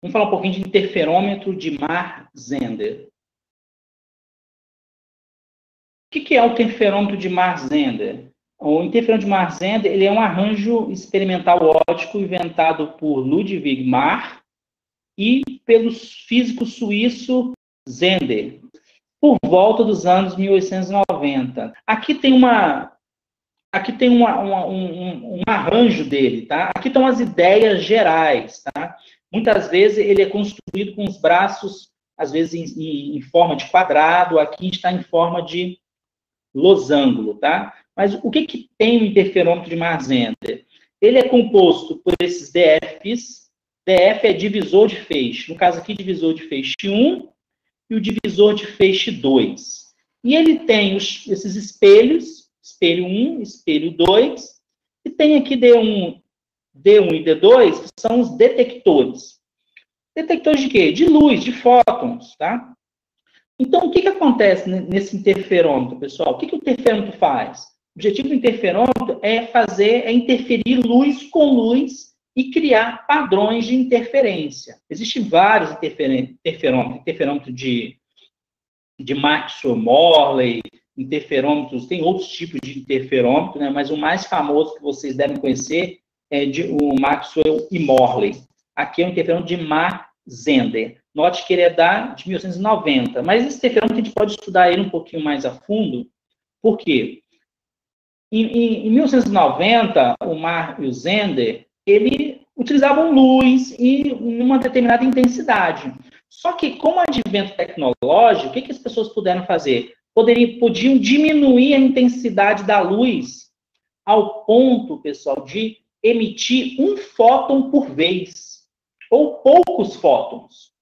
Vamos falar um pouquinho de interferômetro de Mar-Zender. O que é o interferômetro de Mar-Zender? O interferômetro de Mar-Zender ele é um arranjo experimental óptico inventado por Ludwig Marr e pelo físico suíço Zender, por volta dos anos 1890. Aqui tem uma aqui tem uma, uma, um, um, arranjo dele, tá? Aqui estão as ideias gerais, tá? Muitas vezes ele é construído com os braços, às vezes em, em, forma de quadrado, aqui está em forma de losango, tá? Mas o que, que tem o interferômetro de Marzender? Ele é composto por esses DFs. DF é divisor de feixe. No caso aqui, divisor de feixe 1 e o divisor de feixe 2. E ele tem os, esses espelhos, espelho 1, espelho 2, e tem aqui D1, D1 e D2, que são os detectores. Detectores de quê? De luz, de fótons, tá? Então, o que, que acontece nesse interferômetro, pessoal? O que, que o interferômetro faz? O objetivo do interferômetro é fazer, é interferir luz com luz e criar padrões de interferência. Existem vários interferômetros, interferômetro de, de Maxwell-Morley, interferômetros, tem outros tipos de interferômetro, né, mas o mais famoso que vocês devem conhecer é de, o Maxwell e Morley. Aqui é o interferômetro de Mar-Zender. Note que ele é da, de 1990, mas esse interferômetro a gente pode estudar ele um pouquinho mais a fundo, por quê? Em, em, em 1990, o Mar e o Zender, ele utilizavam luz e uma determinada intensidade. Só que com o advento tecnológico, o que, que as pessoas puderam fazer? Poderiam, podiam diminuir a intensidade da luz ao ponto, pessoal, de emitir um fóton por vez, ou poucos fótons.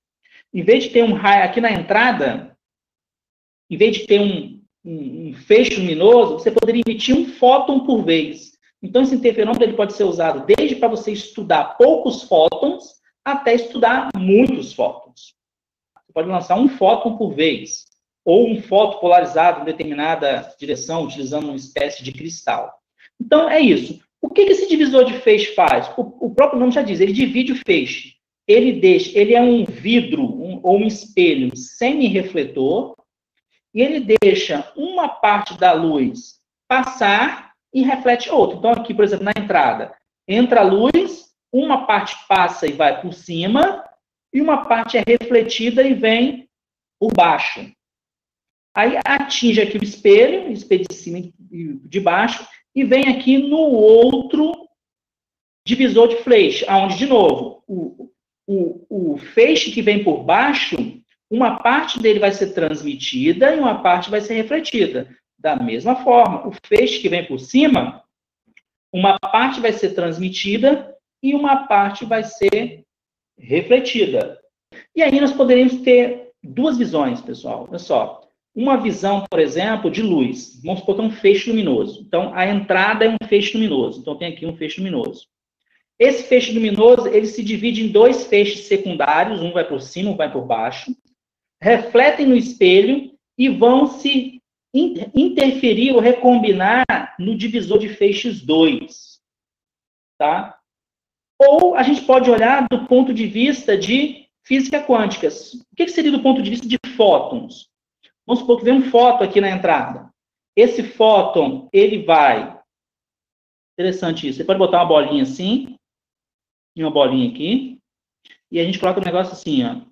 Em vez de ter um raio aqui na entrada, em vez de ter um, um, um feixe luminoso, você poderia emitir um fóton por vez. Então, esse interferômetro ele pode ser usado desde para você estudar poucos fótons até estudar muitos fótons. Você pode lançar um fóton por vez, ou um fóton polarizado em determinada direção, utilizando uma espécie de cristal. Então, é isso. O que, que esse divisor de feixe faz? O, o, próprio nome já diz, ele divide o feixe. Ele deixa, ele é um vidro um, ou um espelho semi-refletor, e ele deixa uma parte da luz passar e reflete outra. Então, aqui, por exemplo, na entrada, entra a luz, uma parte passa e vai por cima, e uma parte é refletida e vem por baixo. Aí atinge aqui o espelho, espelho de cima e de baixo, e vem aqui no outro divisor de feixe, aonde, de novo, o, o, o feixe que vem por baixo, uma parte dele vai ser transmitida e uma parte vai ser refletida. Da mesma forma, o feixe que vem por cima, uma parte vai ser transmitida e uma parte vai ser refletida. E aí nós poderíamos ter duas visões, pessoal. Olha só uma visão, por exemplo, de luz. Vamos supor que é um feixe luminoso. Então, a entrada é um feixe luminoso. Então, tem aqui um feixe luminoso. Esse feixe luminoso, ele se divide em dois feixes secundários, um vai por cima, um vai por baixo, refletem no espelho e vão se interferir ou recombinar no divisor de feixes 2. Tá? Ou a gente pode olhar do ponto de vista de física quântica. O que seria do ponto de vista de fótons? Vamos supor que vem um fóton aqui na entrada. Esse fóton, ele vai... Interessante isso. Você pode botar uma bolinha assim, e uma bolinha aqui, e a gente coloca um negócio assim, ó.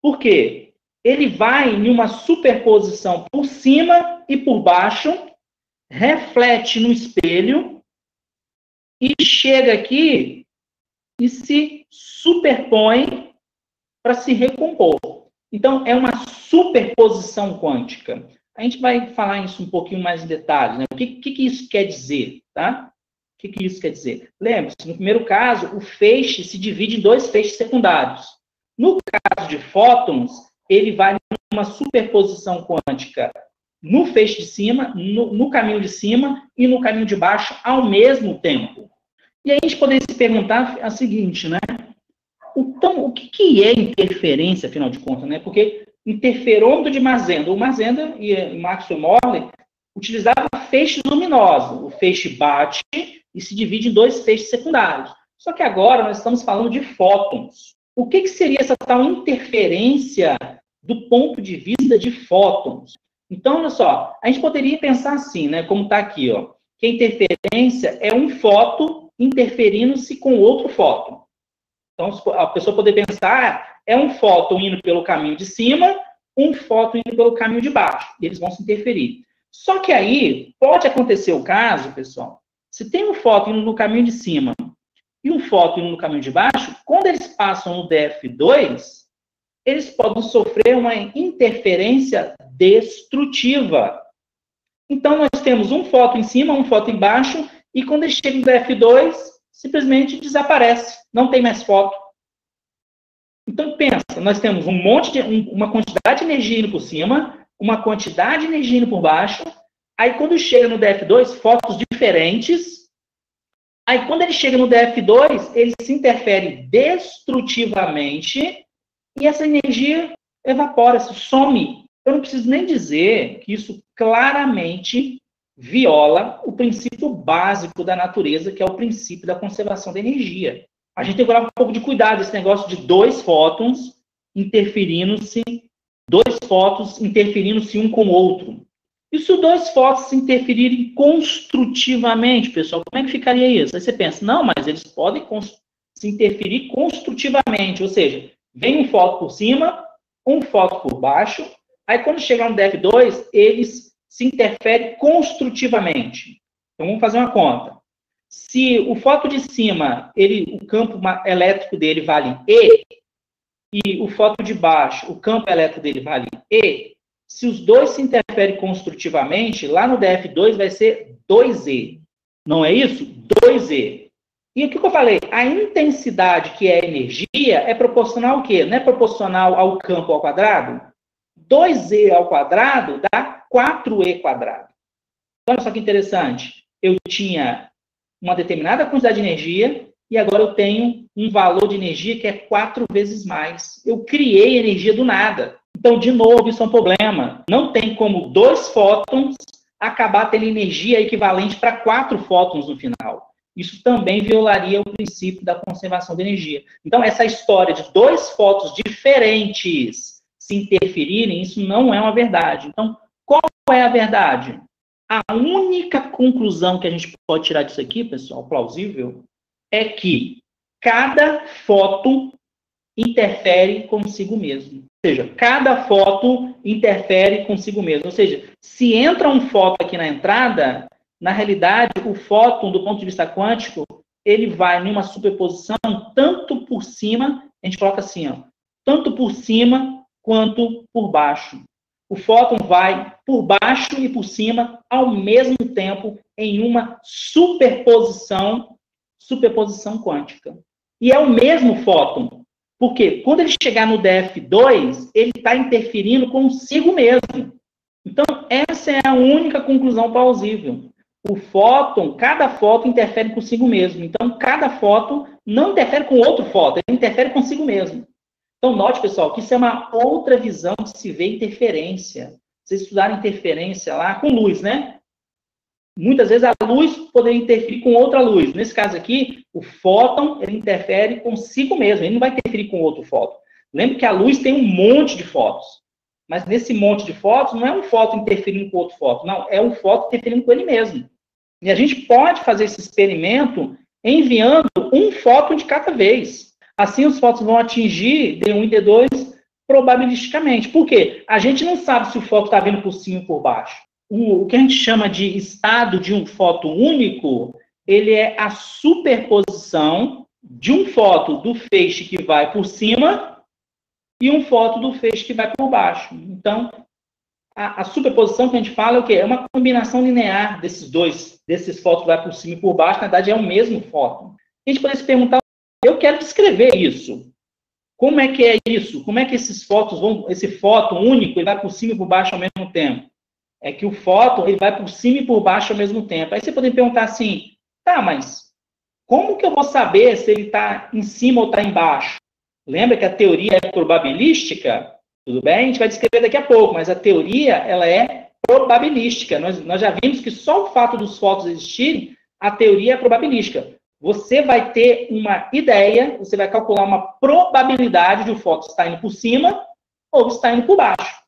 Por quê? Ele vai em uma superposição por cima e por baixo, reflete no espelho, e chega aqui e se superpõe para se recompor. Então, é uma superposição quântica. A gente vai falar isso um pouquinho mais em detalhes. Né? O que, que, que, isso quer dizer? Tá? O que, que isso quer dizer? Lembre-se, no primeiro caso, o feixe se divide em dois feixes secundários. No caso de fótons, ele vai numa superposição quântica no feixe de cima, no, no, caminho de cima e no caminho de baixo ao mesmo tempo. E aí a gente poderia se perguntar a seguinte, né? Então, o que, que é interferência, afinal de contas, né? Porque interferômetro de Mazenda, o Mazenda e Maxwell Morley utilizavam feixes luminosos. O feixe bate e se divide em dois feixes secundários. Só que agora nós estamos falando de fótons. o que, que seria essa tal interferência do ponto de vista de fótons? Então, olha só, a gente poderia pensar assim, né, como está aqui, ó, que a interferência é um fóton interferindo-se com outro fóton. Então, a pessoa poderia pensar, ah, é um fóton indo pelo caminho de cima, um fóton indo pelo caminho de baixo. E eles vão se interferir. Só que aí, pode acontecer o caso, pessoal, se tem um fóton indo no caminho de cima e um fóton indo no caminho de baixo, quando eles passam no DF2, eles podem sofrer uma interferência destrutiva. Então, nós temos um fóton em cima, um fóton embaixo, e quando eles chegam no DF2, simplesmente desaparece, não tem mais fóton. Então, pensa, nós temos um monte de, um, uma quantidade de energia indo por cima, uma quantidade de energia indo por baixo, aí quando chega no DF2, fótons diferentes, aí quando ele chega no DF2, ele se interfere destrutivamente e essa energia evapora, se some. Eu não preciso nem dizer que isso claramente viola o princípio básico da natureza, que é o princípio da conservação da energia. A gente tem que tomar um pouco de cuidado esse negócio de dois fótons interferindo-se, dois fótons interferindo-se um com o outro. E se os dois fótons se interferirem construtivamente, pessoal, como é que ficaria isso? Aí você pensa, não, mas eles podem se interferir construtivamente, ou seja, vem um fóton por cima, um fóton por baixo, aí quando chegar no DF2, eles se interferem construtivamente. Então vamos fazer uma conta. Se o fóton de cima, ele, o campo elétrico dele vale E, e o fóton de baixo, o campo elétrico dele vale E, se os dois se interferem construtivamente, lá no DF2 vai ser 2E. Não é isso? 2E. E o que eu falei? A intensidade, que é energia, é proporcional ao quê? Não é proporcional ao campo ao quadrado? 2E ao quadrado dá 4E quadrado. Olha só que interessante. Eu tinha uma determinada quantidade de energia e agora eu tenho um valor de energia que é quatro vezes mais. Eu criei energia do nada. Então, de novo, isso é um problema. Não tem como dois fótons acabar tendo energia equivalente para quatro fótons no final. Isso também violaria o princípio da conservação de energia. Então, essa história de dois fótons diferentes se interferirem, isso não é uma verdade. Então, qual é a verdade? A única conclusão que a gente pode tirar disso aqui, pessoal, plausível, é que cada foto interfere consigo mesmo. Ou seja, cada foto interfere consigo mesmo. Ou seja, se entra um foto aqui na entrada, na realidade, o fóton, do ponto de vista quântico, ele vai numa superposição tanto por cima, a gente coloca assim, ó, tanto por cima quanto por baixo o fóton vai por baixo e por cima ao mesmo tempo em uma superposição, superposição quântica. E é o mesmo fóton. Porque quando ele chegar no DF2, ele está interferindo consigo mesmo. Então, essa é a única conclusão plausível. O fóton, cada fóton interfere consigo mesmo. Então, cada fóton não interfere com outro fóton, ele interfere consigo mesmo. Então, note, pessoal, que isso é uma outra visão de se ver interferência. Vocês estudaram interferência lá com luz, né? Muitas vezes a luz poderia interferir com outra luz. Nesse caso aqui, o fóton ele interfere consigo mesmo, ele não vai interferir com outro fóton. Lembre que a luz tem um monte de fótons. Mas nesse monte de fótons, não é um fóton interferindo com outro fóton, não, é um fóton interferindo com ele mesmo. E a gente pode fazer esse experimento enviando um fóton de cada vez. Assim, os fótons vão atingir D1 e D2 probabilisticamente. Por quê? A gente não sabe se o fóton está vindo por cima ou por baixo. O, o, que a gente chama de estado de um fóton único, ele é a superposição de um fóton do feixe que vai por cima e um fóton do feixe que vai por baixo. Então, a, a, superposição que a gente fala é o quê? É uma combinação linear desses dois, desses fótons que vai por cima e por baixo, na verdade é o mesmo fóton. A gente pode se perguntar eu quero descrever isso. Como é que é isso? Como é que esses fótons vão, esse fóton único, ele vai por cima e por baixo ao mesmo tempo? É que o fóton, ele vai por cima e por baixo ao mesmo tempo. Aí você pode perguntar assim, tá, mas como que eu vou saber se ele está em cima ou está embaixo? Lembra que a teoria é probabilística? Tudo bem? A gente vai descrever daqui a pouco, mas a teoria, ela é probabilística. Nós, nós já vimos que só o fato dos fótons existirem, a teoria é probabilística. Você vai ter uma ideia, você vai calcular uma probabilidade de o fóton estar indo por cima ou estar indo por baixo.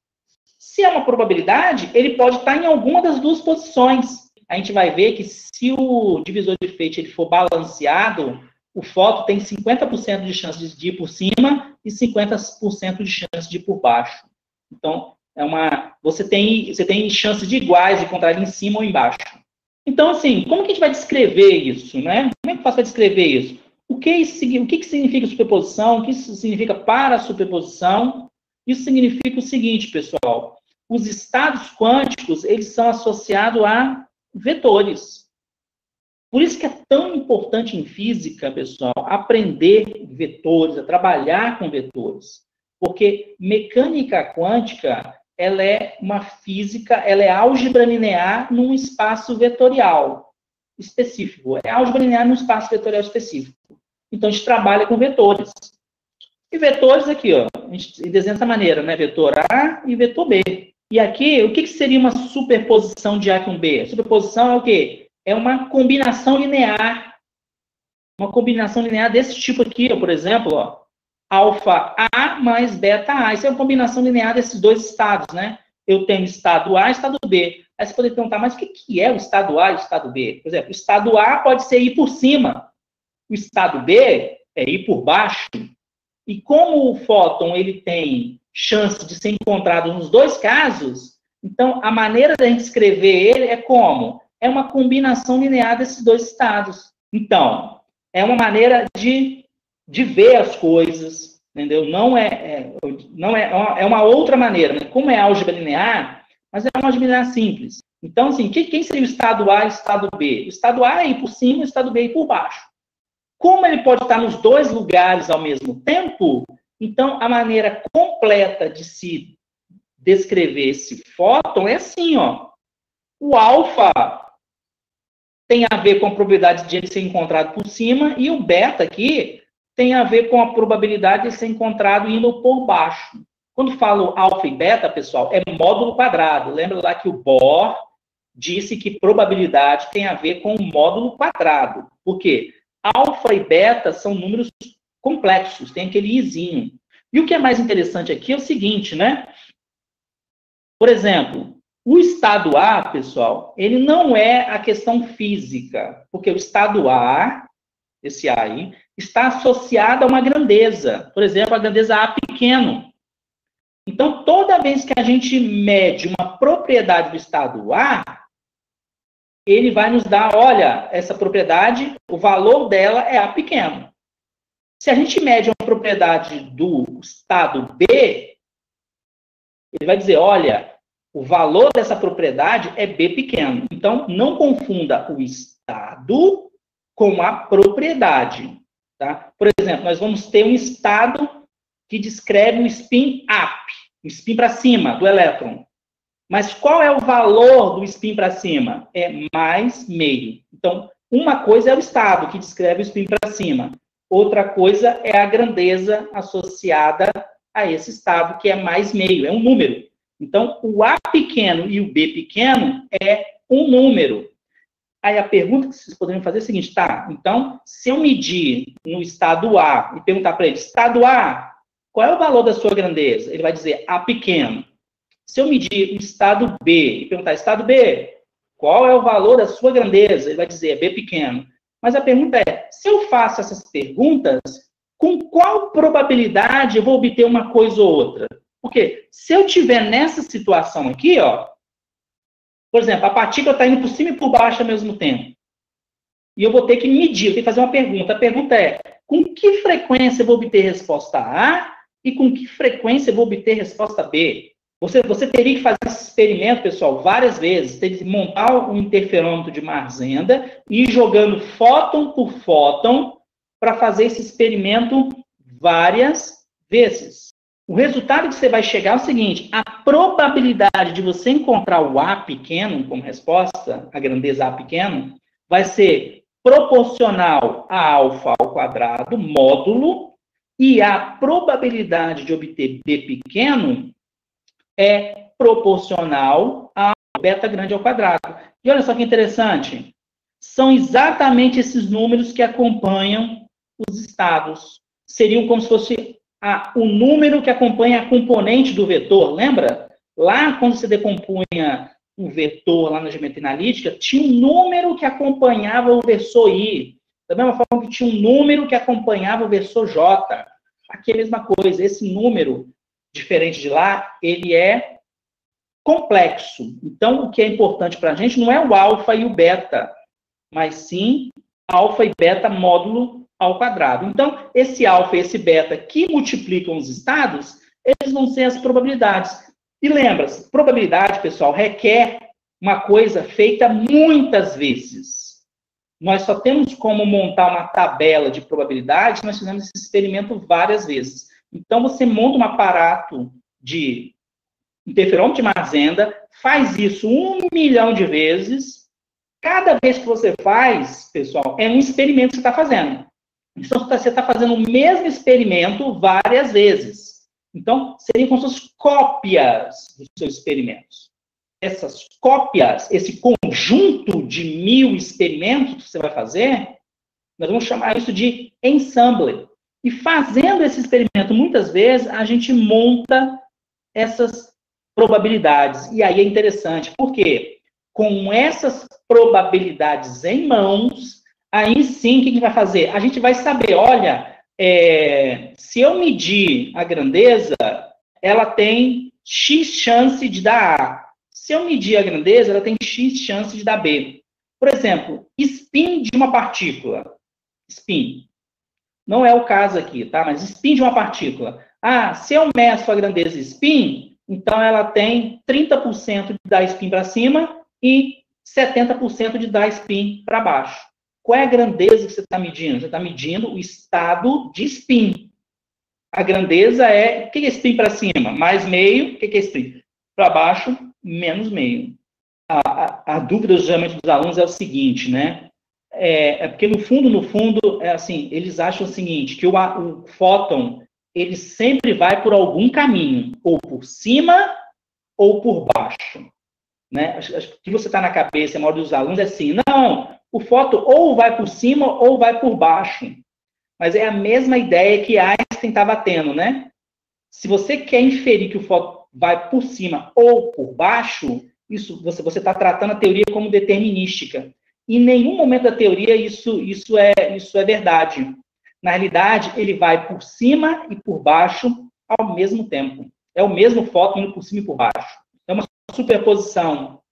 Se é uma probabilidade, ele pode estar em alguma das duas posições. A gente vai ver que se o divisor de Feit ele for balanceado, o fóton tem 50% de chance de ir por cima e 50% de chance de ir por baixo. Então, é uma, você tem, você tem chances de iguais de encontrar em cima ou embaixo. Então, assim, como que a gente vai descrever isso, né? Como é que faz para descrever isso? O que, o que significa superposição? O que isso significa para a superposição? Isso significa o seguinte, pessoal. Os estados quânticos, eles são associados a vetores. Por isso que é tão importante em física, pessoal, aprender vetores, a trabalhar com vetores. Porque mecânica quântica, ela é uma física, ela é álgebra linear num espaço vetorial específico. É álgebra linear num espaço vetorial específico. Então, a gente trabalha com vetores. E vetores aqui, ó, a gente desenha dessa maneira, né? Vetor A e vetor B. E aqui, o que, que seria uma superposição de A com B? Superposição é o quê? É uma combinação linear. Uma combinação linear desse tipo aqui, ó, por exemplo, ó, alfa A mais beta A. Isso é uma combinação linear desses dois estados, né? Eu tenho estado A e estado B. Aí você pode perguntar, mas o que é o estado A e o estado B? Por exemplo, o estado A pode ser ir por cima. O estado B é ir por baixo. E como o fóton ele tem chance de ser encontrado nos dois casos, então a maneira da gente escrever ele é como? É uma combinação linear desses dois estados. Então, é uma maneira de de ver as coisas, entendeu? Não é, é não é, é uma outra maneira, né? como é álgebra linear, mas é uma álgebra linear simples. Então, assim, quem seria o estado A e o estado B? O estado A é ir por cima o estado B é ir por baixo. Como ele pode estar nos dois lugares ao mesmo tempo, então a maneira completa de se descrever esse fóton é assim, ó. O alfa tem a ver com a probabilidade de ele ser encontrado por cima e o beta aqui tem a ver com a probabilidade de ser encontrado indo por baixo. Quando falo alfa e beta, pessoal, é módulo quadrado. Lembra lá que o Bohr disse que probabilidade tem a ver com o módulo quadrado. Por quê? Alfa e beta são números complexos, tem aquele izinho. E o que é mais interessante aqui é o seguinte, né? Por exemplo, o estado A, pessoal, ele não é a questão física, porque o estado A, esse A aí, está associada a uma grandeza. Por exemplo, a grandeza A pequeno. Então, toda vez que a gente mede uma propriedade do estado A, ele vai nos dar, olha, essa propriedade, o valor dela é A pequeno. Se a gente mede uma propriedade do estado B, ele vai dizer, olha, o valor dessa propriedade é B pequeno. Então, não confunda o estado com a propriedade. Tá? Por exemplo, nós vamos ter um estado que descreve o spin up, o spin para cima do elétron. Mas qual é o valor do spin para cima? É mais meio. Então, uma coisa é o estado que descreve o spin para cima. Outra coisa é a grandeza associada a esse estado, que é mais meio, é um número. Então, o A pequeno e o B pequeno é um número. Aí a pergunta que vocês poderiam fazer é a seguinte, tá, então, se eu medir no estado A e perguntar para ele, estado A, qual é o valor da sua grandeza? Ele vai dizer A pequeno. Se eu medir o estado B e perguntar, estado B, qual é o valor da sua grandeza? Ele vai dizer B pequeno. Mas a pergunta é, se eu faço essas perguntas, com qual probabilidade eu vou obter uma coisa ou outra? Porque se eu tiver nessa situação aqui, ó, por exemplo, a partícula está indo por cima e por baixo ao mesmo tempo. E eu vou ter que medir, eu tenho que fazer uma pergunta. A pergunta é: com que frequência eu vou obter resposta A e com que frequência eu vou obter resposta B? Você, você teria que fazer esse experimento, pessoal, várias vezes. Teria que montar um interferômetro de Marzenda e ir jogando fóton por fóton para fazer esse experimento várias vezes. O resultado que você vai chegar é o seguinte: a probabilidade de você encontrar o A pequeno como resposta, a grandeza A pequeno, vai ser proporcional a alfa ao quadrado, módulo, e a probabilidade de obter B pequeno é proporcional a beta grande ao quadrado. E olha só que interessante. são exatamente esses números que acompanham os estados. Seriam como se fosse a, o número que acompanha a componente do vetor, lembra? Lá, quando você decompunha um vetor lá na geometria analítica, tinha um número que acompanhava o versor I. Da mesma forma que tinha um número que acompanhava o versor J. Aqui é a mesma coisa. Esse número, diferente de lá, ele é complexo. Então, o que é importante para a gente não é o alfa e o beta, mas sim alfa e beta módulo ao quadrado. Então, esse alfa e esse beta que multiplicam os estados, eles vão ser as probabilidades. E lembra, probabilidade, pessoal, requer uma coisa feita muitas vezes. Nós só temos como montar uma tabela de probabilidade, nós fizemos esse experimento várias vezes. Então, você monta um aparato de interferômetro de Marzenda, faz isso um milhão de vezes. Cada vez que você faz, pessoal, é um experimento que você está fazendo. Então, você está fazendo o mesmo experimento várias vezes. Então, seriam como se cópias dos seus experimentos. Essas cópias, esse conjunto de mil experimentos que você vai fazer, nós vamos chamar isso de ensemble. E fazendo esse experimento, muitas vezes, a gente monta essas probabilidades. E aí é interessante, porque com essas probabilidades em mãos, aí sim, o que a gente vai fazer? A gente vai saber, olha, é, se eu medir a grandeza, ela tem X chance de dar A. Se eu medir a grandeza, ela tem X chance de dar B. Por exemplo, spin de uma partícula. Spin. Não é o caso aqui, tá? Mas spin de uma partícula. Ah, se eu meço a grandeza spin, então ela tem 30% de dar spin para cima e 70% de dar spin para baixo. Qual é a grandeza que você está medindo? Você está medindo o estado de spin. A grandeza é. O que é spin para cima? Mais meio. O que é spin? Para baixo, menos meio. A, a, a, dúvida geralmente dos alunos é o seguinte, né? É, é, porque no fundo, no fundo, é assim, eles acham o seguinte, que o, o fóton, ele sempre vai por algum caminho, ou por cima ou por baixo. Né? O que você está na cabeça, a maioria dos alunos, é assim, não, o fóton ou vai por cima ou vai por baixo. Mas é a mesma ideia que Einstein estava tendo, né? Se você quer inferir que o fóton vai por cima ou por baixo, isso você está tratando a teoria como determinística. Em nenhum momento da teoria isso, isso, é, isso é verdade. Na realidade, ele vai por cima e por baixo ao mesmo tempo. É o mesmo fóton indo por cima e por baixo. É uma superposição.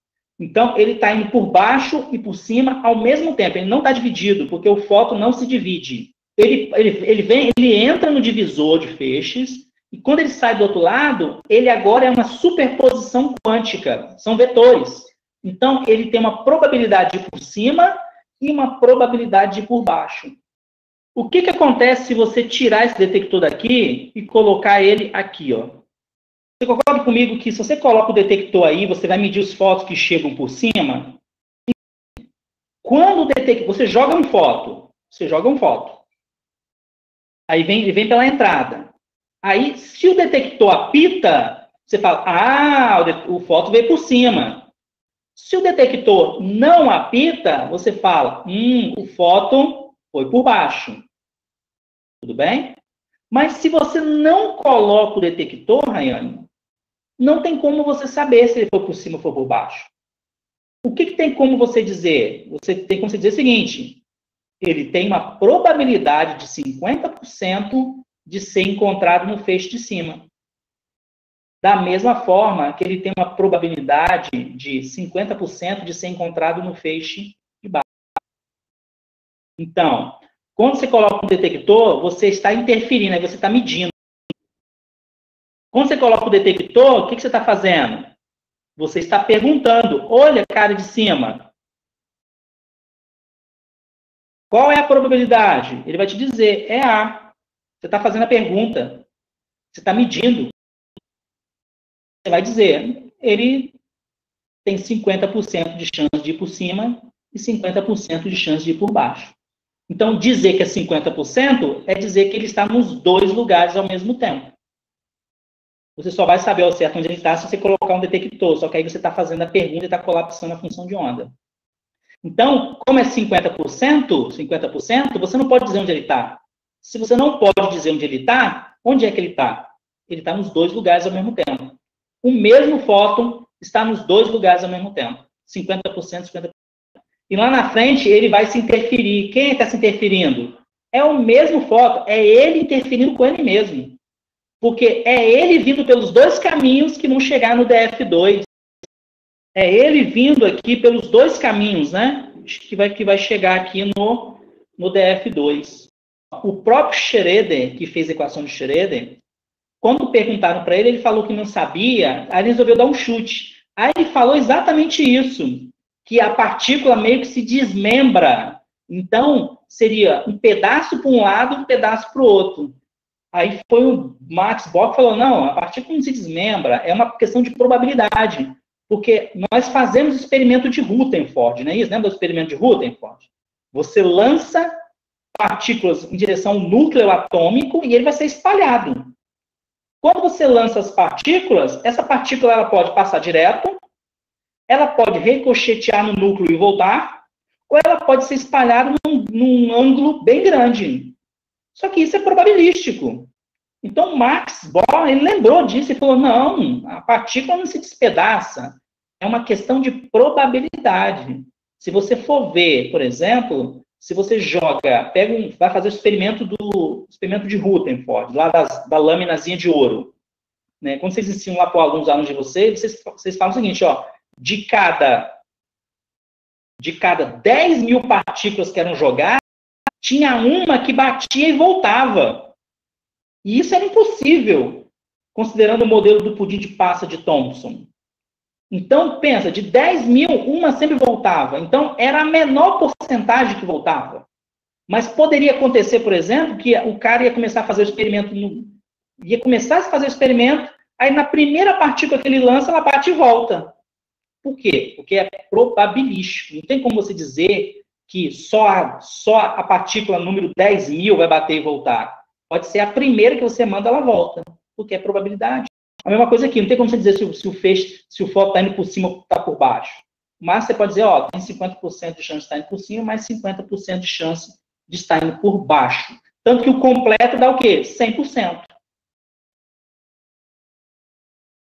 Então, ele está indo por baixo e por cima ao mesmo tempo. Ele não está dividido, porque o fóton não se divide. Ele, ele, ele, vem, ele entra no divisor de feixes, e quando ele sai do outro lado, ele agora é uma superposição quântica. São vetores. Então, ele tem uma probabilidade de por cima e uma probabilidade de por baixo. O que, que acontece se você tirar esse detector daqui e colocar ele aqui, ó? Você concorda comigo que se você coloca o detector aí, você vai medir os fotos que chegam por cima? Quando o detector, você joga um foto, você joga um foto. Aí vem, vem pela entrada. Aí, se o detector apita, você fala, ah, o, o foto veio por cima. Se o detector não apita, você fala, hum, o fóton foi por baixo. Tudo bem? Mas se você não coloca o detector, Rayane, não tem como você saber se ele for por cima ou for por baixo. O que, que tem como você dizer? Você tem como você dizer o seguinte: ele tem uma probabilidade de 50% de ser encontrado no feixe de cima. Da mesma forma que ele tem uma probabilidade de 50% de ser encontrado no feixe de baixo. Então, quando você coloca um detector, você está interferindo, aí você está medindo. Quando você coloca o detector, o que, que você está fazendo? Você está perguntando, olha, cara de cima. Qual é a probabilidade? Ele vai te dizer, é A. Você está fazendo a pergunta. Você está medindo. Você vai dizer, ele tem 50% de chance de ir por cima e 50% de chance de ir por baixo. Então, dizer que é 50% é dizer que ele está nos dois lugares ao mesmo tempo. Você só vai saber ao certo onde ele está se você colocar um detector. Só que aí você está fazendo a pergunta e está colapsando a função de onda. Então, como é 50%, 50%, você não pode dizer onde ele está. Se você não pode dizer onde ele está, onde é que ele está? Ele está nos dois lugares ao mesmo tempo. O mesmo fóton está nos dois lugares ao mesmo tempo. 50%, 50%. E lá na frente ele vai se interferir. Quem está se interferindo? É o mesmo fóton, é ele interferindo com ele mesmo. Porque é ele vindo pelos dois caminhos que vão chegar no DF2. É ele vindo aqui pelos dois caminhos, né? Que vai, que vai chegar aqui no, no DF2. O próprio Schroeder, que fez a equação de Schroeder, quando perguntaram para ele, ele falou que não sabia, aí ele resolveu dar um chute. Aí ele falou exatamente isso, que a partícula meio que se desmembra. Então, seria um pedaço para um lado, um pedaço para o outro. Aí foi o Max Bock falou, não, a partícula não se desmembra, é uma questão de probabilidade. Porque nós fazemos experimento de Rutherford, não é isso? Lembra do experimento de Rutherford? Você lança partículas em direção ao núcleo atômico e ele vai ser espalhado. Quando você lança as partículas, essa partícula ela pode passar direto, ela pode ricochetear no núcleo e voltar, ou ela pode ser espalhada num, num ângulo bem grande. Só que isso é probabilístico. Então, Max Born, ele lembrou disso e falou, não, a partícula não se despedaça é uma questão de probabilidade. Se você for ver, por exemplo, se você joga, pega um, vai fazer o experimento do experimento de Rutherford, lá das, da lâminazinha de ouro. Né? Quando vocês ensinam lá para alguns alunos de vocês, vocês, vocês falam o seguinte, ó, de cada de cada 10 mil partículas que eram jogadas, tinha uma que batia e voltava. E isso era impossível, considerando o modelo do pudim de passa de Thomson. Então, pensa, de 10 mil, uma sempre voltava. Então, era a menor porcentagem que voltava. Mas poderia acontecer, por exemplo, que o cara ia começar a fazer o experimento, no, ia começar a fazer o experimento, aí na primeira partícula que ele lança, ela bate e volta. Por quê? Porque é probabilístico. Não tem como você dizer que só a, só a partícula número 10 mil vai bater e voltar. Pode ser a primeira que você manda, ela volta. Porque é probabilidade. A mesma coisa aqui, não tem como você dizer se o, se o feixe, se o foco está indo por cima ou está por baixo. Mas você pode dizer, ó, tem 50% de chance de estar indo por cima, mais 50% de chance de estar indo por baixo. Tanto que o completo dá o quê? 100%.